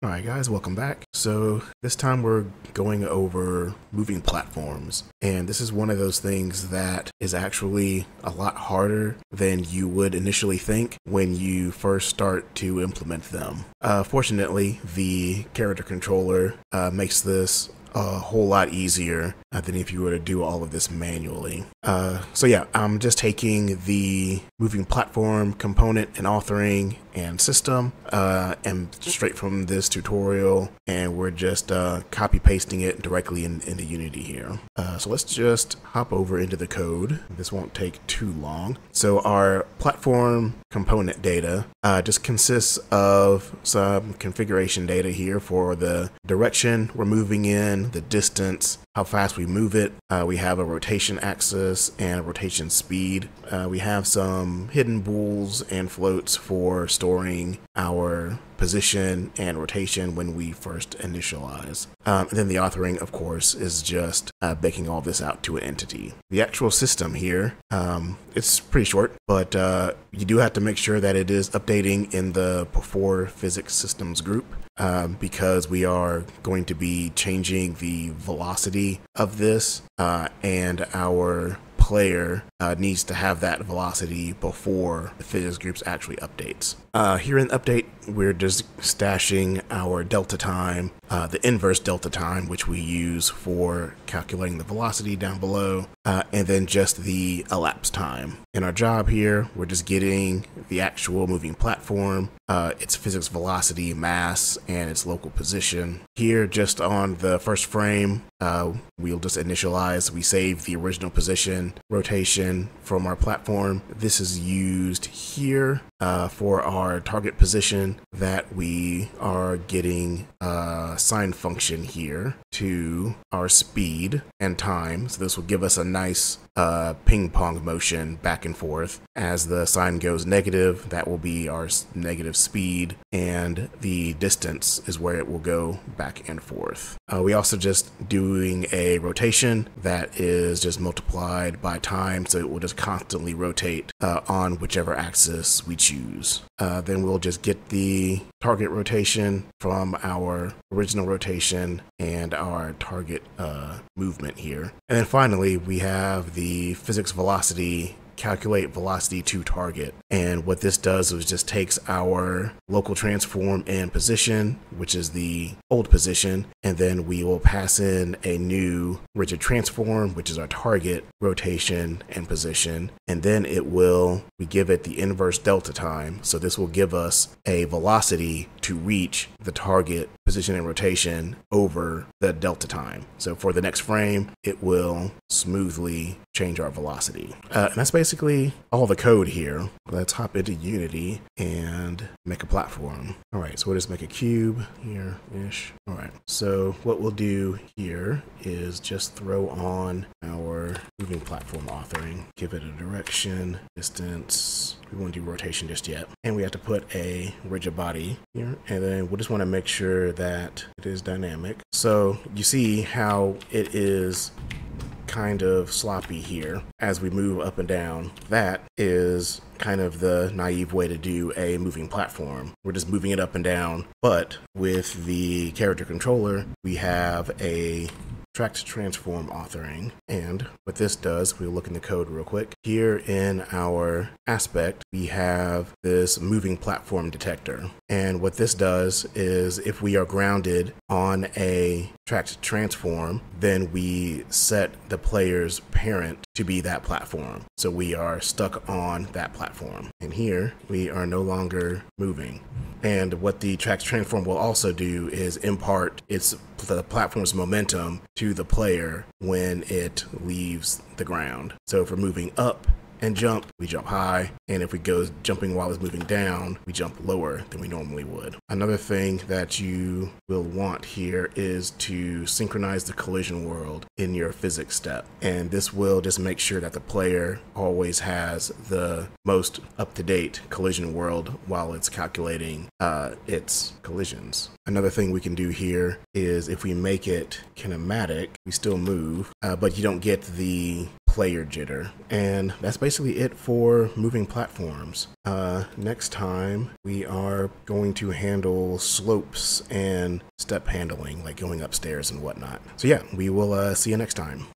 Alright guys, welcome back. So this time we're going over moving platforms. And this is one of those things that is actually a lot harder than you would initially think when you first start to implement them. Uh, fortunately, the character controller uh, makes this a whole lot easier uh, than if you were to do all of this manually. Uh, so yeah, I'm just taking the moving platform component and authoring and system uh, and straight from this tutorial and we're just uh, copy pasting it directly in, into Unity here. Uh, so let's just hop over into the code. This won't take too long. So our platform component data uh, just consists of some configuration data here for the direction we're moving in, the distance, how fast we move it. We have a rotation axis and rotation speed. Uh, we have some hidden bools and floats for storing our position and rotation when we first initialize. Um, and then the authoring, of course, is just uh, baking all this out to an entity. The actual system here, um, it's pretty short, but uh, you do have to make sure that it is updating in the before physics systems group um, because we are going to be changing the velocity of this uh, and our player uh, needs to have that velocity before the physics groups actually updates. Uh, here in update, we're just stashing our delta time, uh, the inverse delta time, which we use for calculating the velocity down below, uh, and then just the elapsed time. In our job here, we're just getting the actual moving platform, uh, its physics velocity, mass, and its local position. Here, just on the first frame, uh, we'll just initialize, we save the original position, rotation from our platform. This is used here uh, for our target position that we are getting a sine function here to our speed and time. So this will give us a nice uh, ping pong motion back and forth. As the sine goes negative, that will be our negative speed, and the distance is where it will go back and forth. Uh, we also just doing a rotation that is just multiplied by time, so it will just constantly rotate uh, on whichever axis we choose. Uh, then we'll just get the target rotation from our original rotation and our target uh, movement here. And then finally, we have the physics velocity calculate velocity to target. And what this does is just takes our local transform and position, which is the old position, and then we will pass in a new rigid transform, which is our target, rotation, and position. And then it will, we give it the inverse delta time. So this will give us a velocity to reach the target position and rotation over the delta time. So for the next frame, it will smoothly change our velocity. Uh, and that's basically all the code here. Let's hop into Unity and make a platform. All right, so we'll just make a cube here-ish. All right, so what we'll do here is just throw on our moving platform authoring, give it a direction, distance, we won't do rotation just yet. And we have to put a rigid body here. And then we just want to make sure that it is dynamic. So you see how it is kind of sloppy here as we move up and down. That is kind of the naive way to do a moving platform. We're just moving it up and down. But with the character controller, we have a tracked transform authoring. And what this does, we'll look in the code real quick. Here in our aspect, we have this moving platform detector. And what this does is if we are grounded on a tracked transform, then we set the player's parent to be that platform. So we are stuck on that platform. And here we are no longer moving. And what the tracked transform will also do is impart its the platform's momentum to the player when it leaves the ground. So if we're moving up, and jump, we jump high. And if we go jumping while it's moving down, we jump lower than we normally would. Another thing that you will want here is to synchronize the collision world in your physics step. And this will just make sure that the player always has the most up-to-date collision world while it's calculating uh, its collisions. Another thing we can do here is if we make it kinematic, we still move, uh, but you don't get the player jitter. And that's basically it for moving platforms. Uh, next time, we are going to handle slopes and step handling, like going upstairs and whatnot. So, yeah, we will uh, see you next time.